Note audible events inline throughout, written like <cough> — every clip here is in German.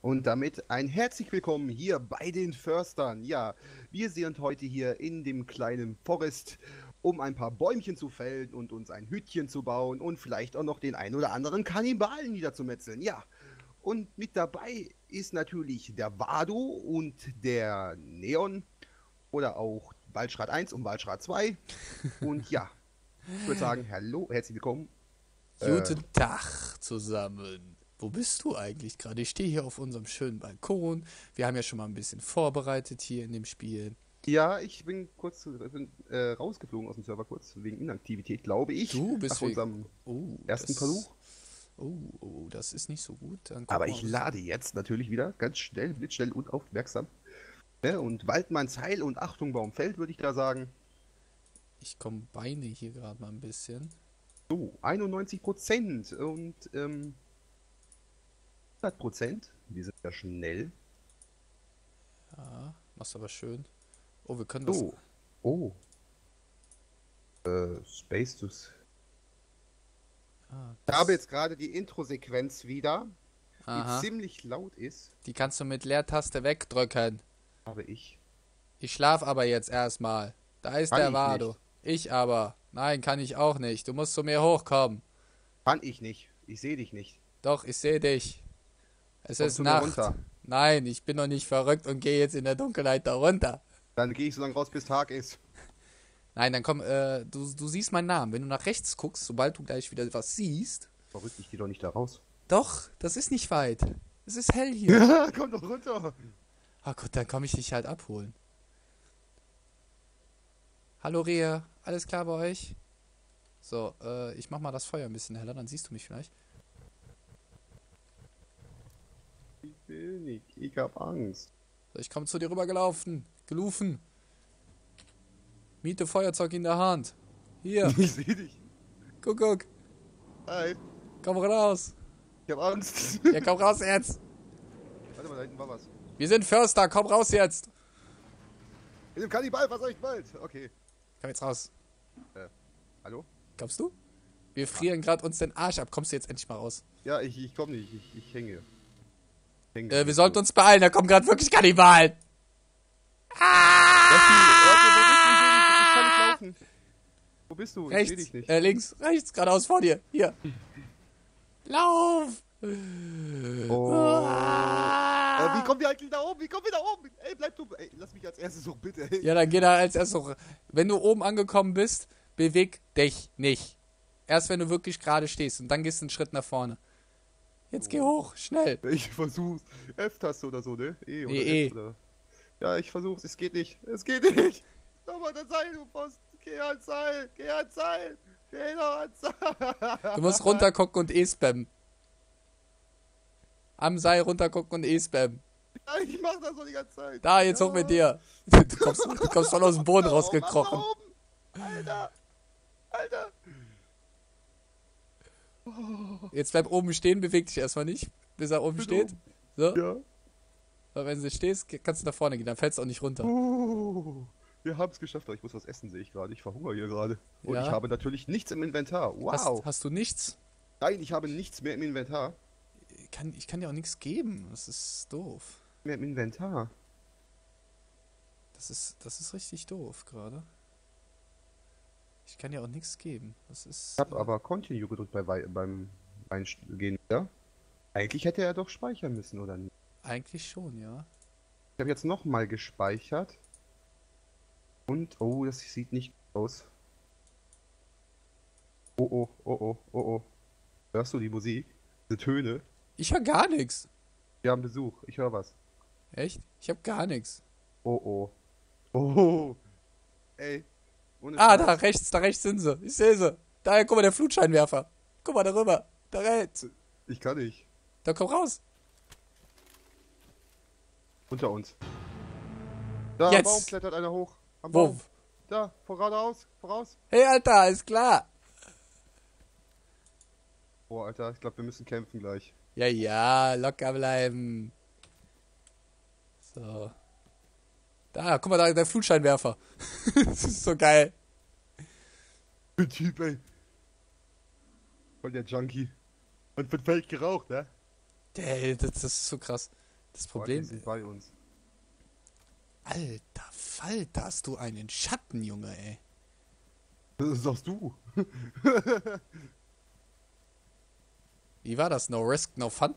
Und damit ein herzlich willkommen hier bei den Förstern. Ja, wir sind heute hier in dem kleinen Forest, um ein paar Bäumchen zu fällen und uns ein Hütchen zu bauen und vielleicht auch noch den ein oder anderen Kannibalen niederzumetzeln. Ja, und mit dabei ist natürlich der Vado und der Neon oder auch Waldschrat 1 und Waldschrat 2. und ja, ich würde sagen, hallo, herzlich willkommen. <laughs> Guten äh, Tag zusammen. Wo bist du eigentlich gerade? Ich stehe hier auf unserem schönen Balkon. Wir haben ja schon mal ein bisschen vorbereitet hier in dem Spiel. Ja, ich bin kurz bin, äh, rausgeflogen aus dem Server kurz, wegen Inaktivität, glaube ich. Du bist nach unserem oh, ersten das, Versuch. Oh, oh, das ist nicht so gut. Aber ich lade jetzt natürlich wieder ganz schnell, blitzschnell und aufmerksam. Ja, und Waldmanns Heil und Achtung Baumfeld, würde ich da sagen. Ich komme Beine hier gerade mal ein bisschen. So, 91 Prozent und ähm, 100 Prozent. Wir sind ja schnell. Ja, machst aber schön. Oh, wir können das. Oh. oh. Äh, Space to. Ah, ich habe jetzt gerade die Intro-Sequenz wieder, Aha. die ziemlich laut ist. Die kannst du mit Leertaste wegdrücken. Habe ich. Ich schlaf aber jetzt erstmal. Da ist kann der Vado. Ich, ich aber. Nein, kann ich auch nicht. Du musst zu mir hochkommen. Kann ich nicht. Ich sehe dich nicht. Doch, ich sehe dich. Es Kommst ist Nacht. Runter? Nein, ich bin noch nicht verrückt und gehe jetzt in der Dunkelheit da runter. Dann gehe ich so lange raus, bis Tag ist. <laughs> Nein, dann komm, äh, du, du siehst meinen Namen. Wenn du nach rechts guckst, sobald du gleich wieder was siehst. Verrückt, ich gehe doch nicht da raus. Doch, das ist nicht weit. Es ist hell hier. <laughs> Ja, komm doch runter. Ah gut, dann komme ich dich halt abholen. Hallo Rea, alles klar bei euch? So, äh, ich mach mal das Feuer ein bisschen heller, dann siehst du mich vielleicht. Ich will nicht. Ich hab Angst. Ich komme zu dir rübergelaufen. Gelufen. Miete Feuerzeug in der Hand. Hier. <laughs> Ich seh dich. Guck, guck. Hi. Komm raus. Ich hab Angst. Ja, komm raus jetzt. Warte mal, da hinten war was. Wir sind Förster, komm raus jetzt. In dem Kannibal, was ich bald? Okay. Komm jetzt raus. Äh, hallo? Kommst du? Wir frieren gerade uns den Arsch ab. Kommst du jetzt endlich mal raus? Ja, ich, ich komm nicht. Ich, ich hänge. Äh, wir sollten uns beeilen, da kommen gerade wirklich Kannibalen. Ah! Wo bist du? Rechts, ich seh dich nicht. Äh, links, rechts, geradeaus vor dir. Hier. Lauf! Oh. Ah. Äh, wie kommen wir eigentlich da oben? Wie kommen wir da oben? Ey, bleib du. Ey, lass mich als erstes hoch, bitte. Ey. Ja, dann geh da als erstes hoch. Wenn du oben angekommen bist, beweg dich nicht. Erst wenn du wirklich gerade stehst und dann gehst du einen Schritt nach vorne. Jetzt geh hoch, schnell. <laughs> Ich versuch's. F-Taste oder so, ne? E oder nee, F oder... Ja, ich versuch's. Es geht nicht. Es geht nicht. <laughs> Nochmal das Seil, du Post. Geh ans Seil. Geh ans Seil. Geh doch ans Seil. Du musst runtergucken und E-Spam. Am Seil runtergucken und E-Spam. Ja, ich mach das doch die ganze Zeit. Da, jetzt ja. hoch mit dir. Du kommst, du kommst voll aus dem Boden rausgekrochen. Alter. Alter. <laughs> Jetzt bleib oben stehen, beweg dich erstmal nicht, bis er oben steht. So. Ja. Aber wenn du stehst, kannst du nach vorne gehen, dann fällst du auch nicht runter. Oh, wir haben es geschafft, aber ich muss was essen, sehe ich gerade. Ich verhungere hier gerade. Und ja. ich habe natürlich nichts im Inventar. Wow. Hast, hast, du nichts? Nein, ich habe nichts mehr im Inventar. Ich kann, ich kann dir auch nichts geben. Das ist doof. Mehr im Inventar. Das ist, das ist richtig doof gerade. Ich kann dir auch nichts geben. Das ist. Ich habe aber Continue gedrückt bei, beim Reingehen, ja? Eigentlich hätte er doch speichern müssen, oder nicht? Eigentlich schon, ja. Ich habe jetzt nochmal gespeichert. Und, oh, das sieht nicht aus. Oh, oh, oh, oh, oh, oh. Hörst du die Musik? Diese Töne? Ich höre gar nichts. Wir haben Besuch. Ich höre was. Echt? Ich habe gar nichts. Oh, oh. Oh. Ey, ohne ah, Spaß. da rechts, da rechts sind sie. Ich sehe sie. Da, guck mal, der Flutscheinwerfer. Guck mal, darüber. Da rechts. Ich kann nicht. Da komm raus. Unter uns. Da, Jetzt. am Baum klettert einer hoch. Am Wo? Baum. Da, voraus, voraus. Hey, Alter, ist klar. Boah, Alter, ich glaube, wir müssen kämpfen gleich. Ja, ja, locker bleiben. So. Da, guck mal, da der Flutscheinwerfer. <laughs> das ist so geil. Ein Typ, ey. Voll der Junkie. Und wird fake geraucht, ne? Der, das, das ist so krass. Das Problem sind bei uns. Alter Falter, hast du einen Schatten, Junge, ey. Das sagst du. Wie war das? No risk, no fun?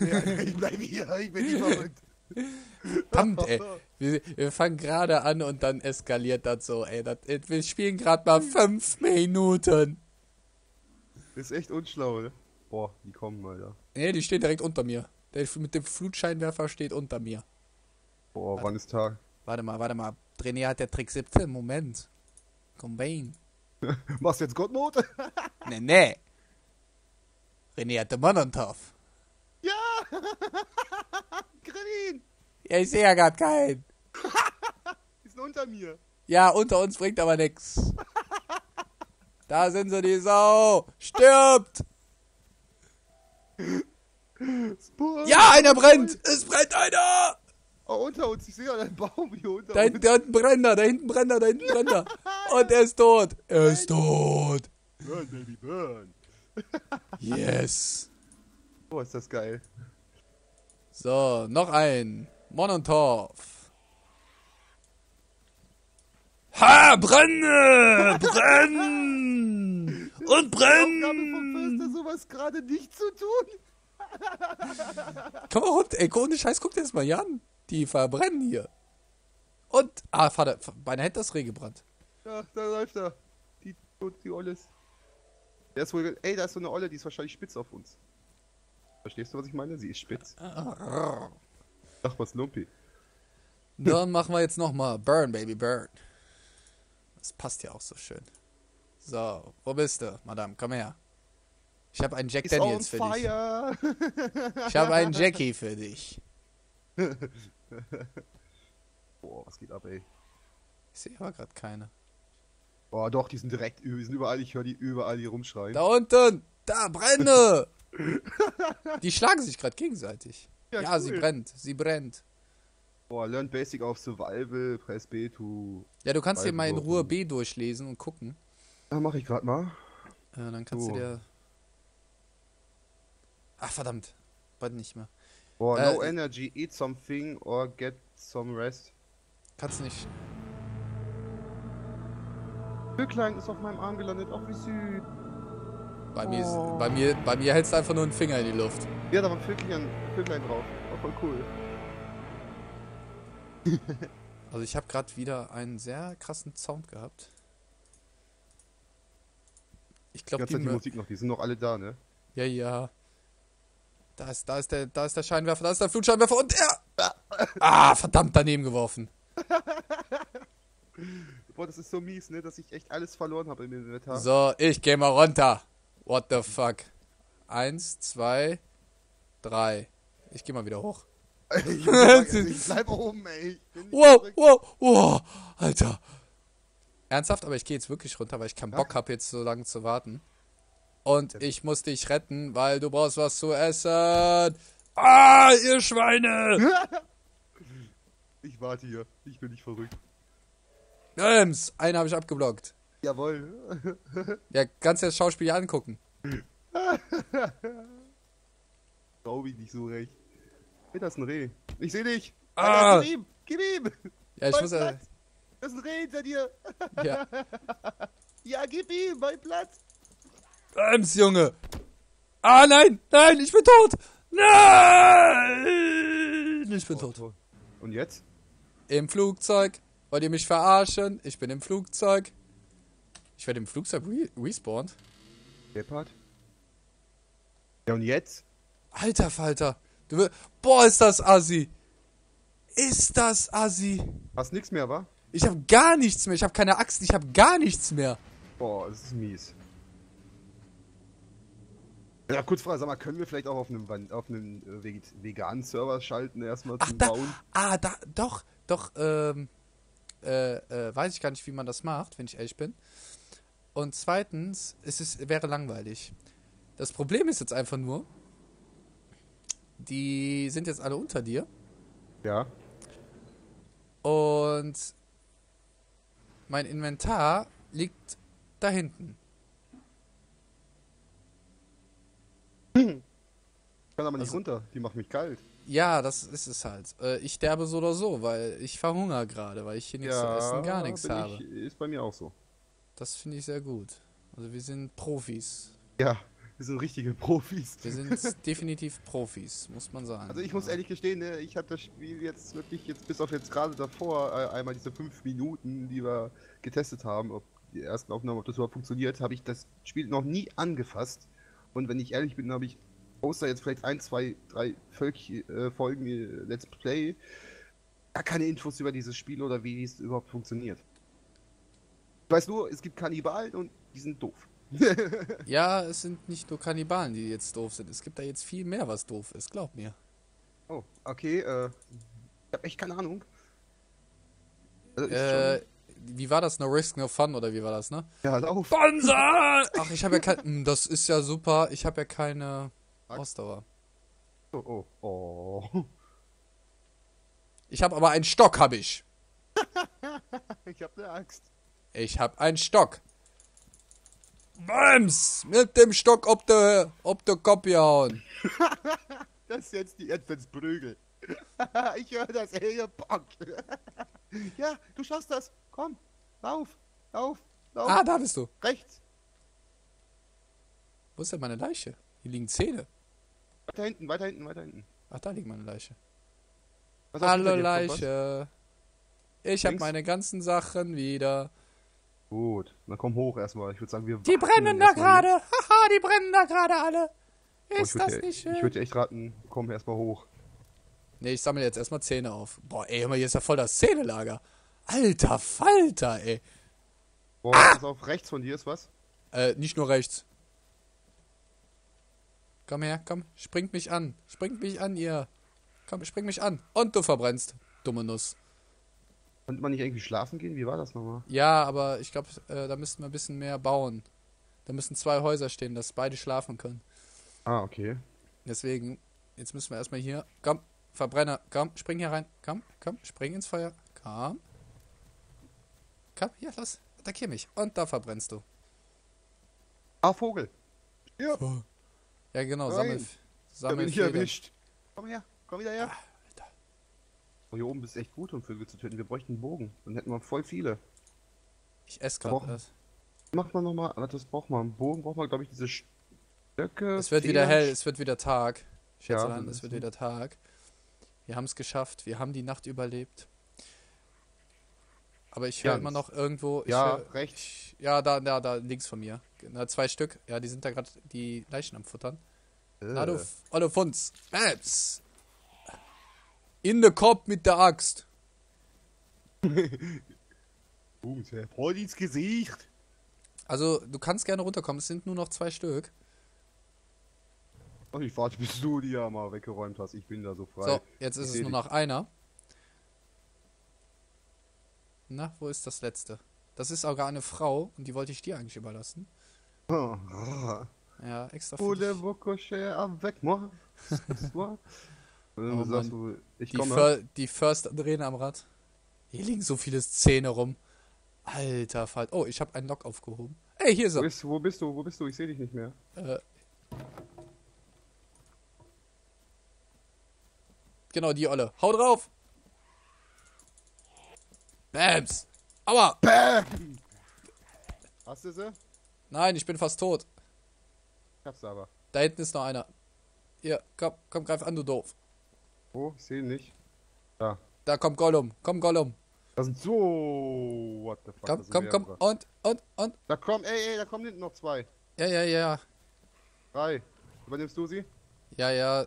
ja, ich bleib hier, ich bin nicht verrückt. <laughs> Verdammt, ey. Wir, wir fangen gerade an und dann eskaliert das so, ey. Das, wir spielen gerade mal fünf Minuten. Ist echt unschlau, ne? Boah, die kommen, Alter. Nee, die stehen direkt unter mir. Der mit dem Flutscheinwerfer steht unter mir. Boah, wann ist Tag? Warte mal, warte mal. René hat der Trick 17. Moment. Combine. <laughs> Machst du jetzt Gottmode? <laughs> Nee, nee. René hat den Monotov. Ja! Grilin! Ja, ich sehe ja gerade keinen. <laughs> Die sind unter mir. Ja, unter uns bringt aber nix. Da sind sie, die Sau. Stirbt! Boah. Ja, einer brennt! Es brennt einer! Oh, unter uns. Ich sehe einen Baum hier unter Da hinten, uns. da hinten brennt er, da hinten brennt er, da hinten brennt er. <laughs> Und er ist tot. Er ist tot. Burn, Baby, burn. Yes. Boah, ist das geil. So, noch ein. Monontov. Ha, brenne! Brenn! Und Aufgabe vom! Förster, sowas gerade nicht zu tun. Komm mal runter, ey, ohne Scheiß, guck dir das mal hier an. Die verbrennen hier. Und, ah, Vater, beinahe hätte das Reh gebrannt. Ja, da läuft er. Die, die Olles. Der ist wohl, ey, da ist so eine Olle, die ist wahrscheinlich spitz auf uns. Verstehst du, was ich meine? Sie ist spitz. <laughs> Ach, was Lumpi. Dann machen wir jetzt nochmal Burn, Baby, Burn. Das passt ja auch so schön. So, wo bist du, Madame? Komm her. Ich habe einen Jack on Daniels für dich. fire. <laughs> Ich habe einen Jackie für dich. <laughs> Boah, was geht ab, ey. Ich sehe aber gerade keine. Boah, doch, die sind direkt, die sind überall, ich höre die überall hier rumschreien. Da unten! Da, brenne! <laughs> Die schlagen sich gerade gegenseitig. Ja, Ja, sie cool. brennt. Sie brennt. Boah, learn basic auf Survival, press B to. Ja, du kannst dir mal in. Ruhe B durchlesen und gucken. Ja, mach ich grad mal. Ja, dann kannst Oh. du dir. Ach, verdammt. Bald nicht mehr. Boah, Äh, no energy, eat something or get some rest. Kannst nicht. Vöglein ist auf meinem Arm gelandet, ach wie süß. Bei mir, Oh. bei mir, bei mir hältst du einfach nur einen Finger in die Luft. Ja, da war ein Vöglein, Vöglein drauf. War voll cool. <laughs> Also ich habe gerade wieder einen sehr krassen Sound gehabt. Ich glaube, die, die Musik noch, die sind noch alle da, ne? Ja, ja. Da ist, da ist der, da ist der Scheinwerfer, da ist der Flutscheinwerfer und er. <laughs> Ah, verdammt daneben geworfen. Boah, das ist so mies, ne, dass ich echt alles verloren habe im Inventar. So, ich gehe mal runter. What the fuck? Eins, zwei, drei. Ich gehe mal wieder hoch. ich, <laughs> ich bleib oben, ey. Wow, wow, wow, Alter. Ernsthaft, aber ich gehe jetzt wirklich runter, weil ich keinen. Bock habe, jetzt so lange zu warten. Und ich muss dich retten, weil du brauchst was zu essen. Ah, ihr Schweine! <laughs> Ich warte hier. Ich bin nicht verrückt. Nims, einen habe ich abgeblockt. Jawohl. <laughs> Ja, kannst dir das Schauspiel hier angucken. <laughs> Trau mich nicht so recht. Hey, da ist ein Reh. Ich seh dich. Ah. Alter, gib ihm. Gib ihm. Ja, ich mein muss ja. Platz. Das ist ein Reh hinter dir. Ja. <laughs> Ja, gib ihm. Mein Platz. Nims, Junge! Ah, nein, nein, ich bin tot! Nein! Ich bin tot. Oh, Und jetzt? Im Flugzeug. Wollt ihr mich verarschen? Ich bin im Flugzeug. Ich werde im Flugzeug re respawned. Gepard? Ja, und jetzt? Alter Falter. Du Boah, ist das assi. Ist das assi. Hast nix mehr, wa? Ich habe gar nichts mehr. Ich habe keine Axt. Ich habe gar nichts mehr. Boah, das ist mies. Ja, kurz Frage, sag mal, können wir vielleicht auch auf einem, auf einem äh, veg- veganen Server schalten, erstmal Ach, zum da. Bauen? Ah, da. Doch. Doch. Ähm. Äh, äh, weiß ich gar nicht, wie man das macht, wenn ich ehrlich bin. Und zweitens, es ist, wäre langweilig. Das Problem ist jetzt einfach nur, die sind jetzt alle unter dir. Ja. Und mein Inventar liegt da hinten. Können kann aber nicht Also- runter, die macht mich kalt. Ja, das ist es halt. Äh, ich sterbe so oder so, weil ich verhungere gerade, weil ich hier nichts zu essen, gar nichts habe. Ich, ist bei mir auch so. Das finde ich sehr gut. Also wir sind Profis. Ja, wir sind richtige Profis. Wir sind <laughs> definitiv Profis, muss man sagen. Also ich muss ehrlich gestehen, ne, ich habe das Spiel jetzt wirklich jetzt bis auf jetzt gerade davor äh, einmal diese fünf Minuten, die wir getestet haben, ob die ersten Aufnahmen, ob das überhaupt funktioniert, habe ich das Spiel noch nie angefasst. Und wenn ich ehrlich bin, habe ich außer jetzt vielleicht ein, zwei, drei Völk äh, Folgen Let's Play gar keine Infos über dieses Spiel oder wie es überhaupt funktioniert. Ich weiß nur, es gibt Kannibalen und die sind doof. <laughs> Ja, es sind nicht nur Kannibalen, die jetzt doof sind. Es gibt da jetzt viel mehr, was doof ist, glaub mir. Oh, okay, äh, ich habe echt keine Ahnung. Also Äh, wie war das? No Risk, No Fun oder wie war das, ne? ja, lauf. Bonsa! <laughs> Ach, ich habe ja kein. Das ist ja super. Ich habe ja keine. Ausdauer. Oh, oh, oh. Ich habe aber einen Stock, habe ich. <laughs> Ich hab ne Axt. Ich habe einen Stock. Bams! Mit dem Stock ob de, ob de Kopf hauen. <laughs> Das ist jetzt die Adventsprügel. <laughs> ich höre das, ey, ihr Bock. <laughs> ja, du schaffst das. Komm, lauf, lauf, lauf. Ah, da bist du. Rechts. Wo ist denn meine Leiche? Hier liegen Zähne. Weiter hinten, weiter hinten, weiter hinten. Ach, da liegt meine Leiche. Hallo? Leiche. Ich habe Links? meine ganzen Sachen wieder. Gut, dann komm hoch erstmal. Ich würde sagen, wir Die brennen da gerade. Haha, die brennen da gerade alle. Oh, Ist das dir- nicht schön? Ich würde dir echt raten, komm erstmal hoch. Nee, ich sammle jetzt erstmal Zähne auf. Boah, ey, hör mal, hier ist ja voll das Zähnelager. Alter Falter, ey. Boah, pass auf, rechts von dir ist was. Äh, nicht nur rechts. Komm her, komm, springt mich an. Springt mich an, ihr. Komm, spring mich an. Und du verbrennst, dumme Nuss. Konnte man nicht irgendwie schlafen gehen? Wie war das nochmal? Ja, aber ich glaube, äh, da müssten wir ein bisschen mehr bauen. Da müssen zwei Häuser stehen, dass beide schlafen können. Ah, okay. Deswegen, jetzt müssen wir erstmal hier. Komm, Verbrenner, komm, spring hier rein. Komm, komm, spring ins Feuer. Komm. Komm, hier, los. Attackier mich. Und da verbrennst du. Ah, Vogel. Ja, Ja, genau, Nein. sammel. da sammel bin ich erwischt. Komm her, komm wieder her. Alter. Oh, hier oben ist echt gut, um Vögel zu töten. Wir bräuchten einen Bogen. Dann hätten wir voll viele. Ich esse gerade was. Macht man nochmal, warte, das braucht man. Einen Bogen braucht man, glaube ich, diese Stöcke. Es wird wieder hell, es wird wieder Tag. Schätzelein, das es wird wieder Tag. Wir haben es geschafft, wir haben die Nacht überlebt. Aber ich höre immer noch irgendwo. Ja, hör, rechts. Ich, ja, da, da, da, links von mir. Na, zwei Stück. Ja, die sind da gerade die Leichen am Futtern. Na, du, Äh. Olle Funz. Bams. In den Kopf mit der Axt. <laughs> Voll ins Gesicht. Also, du kannst gerne runterkommen. Es sind nur noch zwei Stück. Ach, ich warte, bis du die ja mal weggeräumt hast. Ich bin da so frei. So, jetzt Ich ist es seh nur noch einer. Na, wo ist das letzte? Das ist sogar eine Frau und die wollte ich dir eigentlich überlassen. Ah. Ja, extra für Voulez dich. vous <laughs> Oh sagst du, ich Die, komme. Fir die First drehen am Rad. Hier liegen so viele Zähne rum. Alter Fall. Oh, ich habe einen Lock aufgehoben. Ey, hier ist Wo er. bist, wo bist du? Wo bist du? Ich sehe dich nicht mehr. Äh, genau, die Olle. Hau drauf! Bams! Aua! Bam! Hast du sie? Nein, ich bin fast tot. Ich hab's aber. Da hinten ist noch einer. Hier, komm, komm, greif an, du doof. Wo? Ich sehe ihn nicht. Da. Da kommt Gollum. Komm, Gollum. Das sind so. What the fuck? Komm, komm, komm. Und, und, und. Da kommen, ey, ey, da kommen hinten noch zwei. Ja, ja, ja. Drei. Übernimmst du sie? Ja, ja.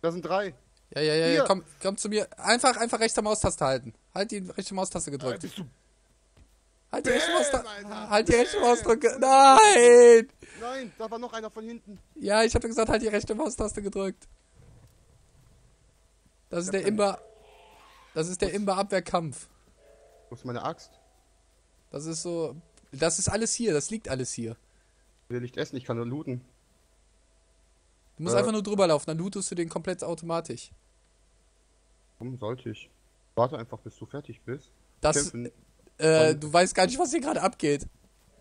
Da sind drei. Ja, ja, ja, ja. Komm, komm zu mir. Einfach, einfach rechte Maustaste halten. Halt die rechte Maustaste gedrückt. du. Halt die rechte Maustaste. Alter. Halt die rechte Maustaste. Nein! Nein, da war noch einer von hinten. Ja, ich habe gesagt, halt die rechte Maustaste gedrückt. Das ist der Imba. Das ist der Imba-Abwehrkampf. Wo ist meine Axt? Das ist so. Das ist alles hier. Das liegt alles hier. Ich will nicht essen, ich kann nur looten. Du musst Äh. einfach nur drüber laufen, dann lootest du den komplett automatisch. Warum sollte ich? Warte einfach, bis du fertig bist. Das, Kämpfen. äh, du weißt gar nicht, was hier gerade abgeht.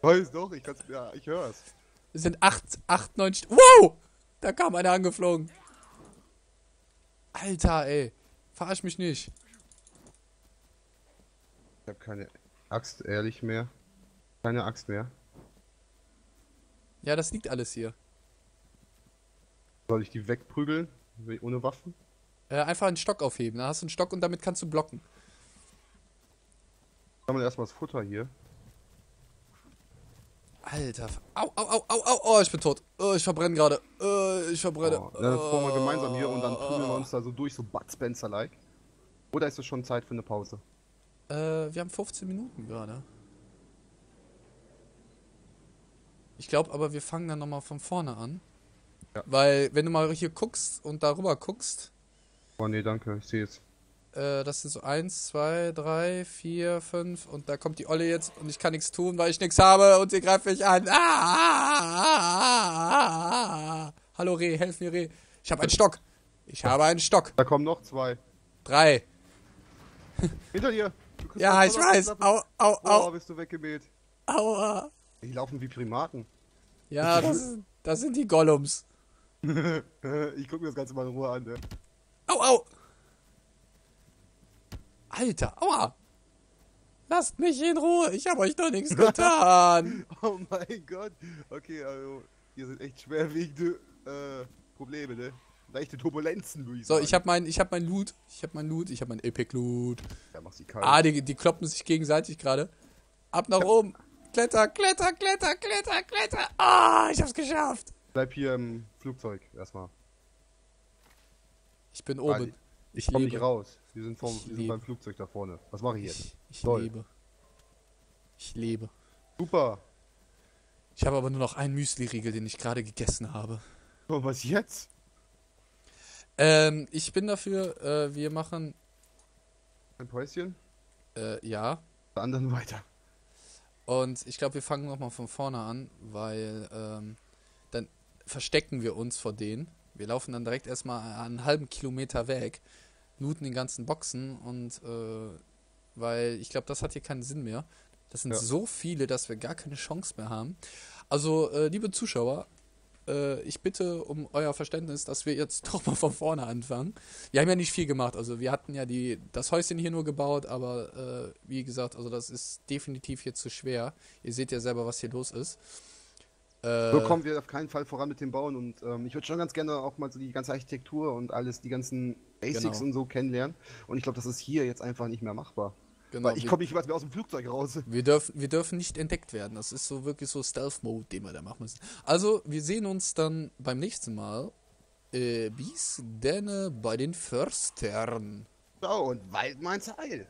Weiß doch, ich kann's. Ja, ich hör's. Es sind acht, acht, neun. St wow! Da kam einer angeflogen. Alter, ey. Verarsch mich nicht. Ich habe keine Axt, ehrlich mehr. Keine Axt mehr. Ja, das liegt alles hier. Soll ich die wegprügeln? Ohne Waffen? Äh, einfach einen Stock aufheben. Da hast du einen Stock und damit kannst du blocken. Sammeln erstmal das Futter hier. Alter. Au, au, au, au, au, oh, ich bin tot. Oh, ich verbrenne gerade. Oh, ich verbrenne. Oh, dann fahren wir gemeinsam hier und dann prügeln wir uns da so durch, so Bud Spencer-like. Oder ist es schon Zeit für eine Pause? Äh, wir haben 15 Minuten gerade. Ich glaube aber, wir fangen dann nochmal von vorne an. Ja. Weil, wenn du mal hier guckst und darüber guckst, Oh nee, danke, ich sehe es. Äh, das sind so 1, 2, 3, 4, 5 und da kommt die Olle jetzt und ich kann nichts tun, weil ich nichts habe und sie greift mich an. Ah, ah, ah, ah, ah. Hallo Reh, helf mir Reh. Ich habe einen Stock. Ich habe einen Stock. Da kommen noch zwei. Drei. Hinter dir! Ja, ich weiß. Klappe. Au, au, Oh, au. bist du weggemäht. Aua. Die laufen wie Primaten. Ja, das, das sind die Gollums. <laughs> ich gucke mir das Ganze mal in Ruhe an, ne? Au, au. Alter, aua. Lasst mich in Ruhe. Ich habe euch doch nichts getan. <laughs> Oh mein Gott. Okay, also, hier sind echt schwerwiegende äh, Probleme, ne? Leichte Turbulenzen, ich So, ich habe mein, ich hab mein Loot. Ich habe mein Loot. Ich habe mein Epic Loot. Ja, mach sie kalt. Ah, die, die kloppen sich gegenseitig gerade. Ab nach oben. Kletter, kletter, kletter, kletter, kletter. Ah, ich hab's geschafft. Bleib hier im Flugzeug erstmal. Ich bin Weil oben. Ich Komm nicht raus. Wir sind, vom, wir sind beim Flugzeug da vorne. Was mache ich jetzt? Ich, ich lebe. Ich lebe. Super. Ich habe aber nur noch einen Müsli-Riegel, den ich gerade gegessen habe. So, was jetzt? Ähm, ich bin dafür, äh, wir machen, Ein Päuschen? äh, ja. Der anderen weiter. Und ich glaube, wir fangen nochmal von vorne an, weil ähm, dann verstecken wir uns vor denen. Wir laufen dann direkt erstmal einen halben Kilometer weg, looten die ganzen Boxen und äh, weil ich glaube, das hat hier keinen Sinn mehr. Das sind Ja. so viele, dass wir gar keine Chance mehr haben. Also, äh, liebe Zuschauer, äh, ich bitte um euer Verständnis, dass wir jetzt <laughs> doch mal von vorne anfangen. Wir haben ja nicht viel gemacht. Also wir hatten ja die, das Häuschen hier nur gebaut, aber äh, wie gesagt, also das ist definitiv hier zu schwer. Ihr seht ja selber, was hier los ist. Äh, So kommen wir auf keinen Fall voran mit dem Bauen und ähm, ich würde schon ganz gerne auch mal so die ganze Architektur und alles, die ganzen Basics Genau. und so kennenlernen. Und ich glaube, das ist hier jetzt einfach nicht mehr machbar. genau, Weil ich komme nicht mehr aus dem Flugzeug raus. wir, dürfen, wir dürfen nicht entdeckt werden. Das ist so wirklich so Stealth-Mode, den wir da machen müssen. Also, wir sehen uns dann beim nächsten Mal. Äh, bis denn bei den Förstern. So, und Wald mein Heil.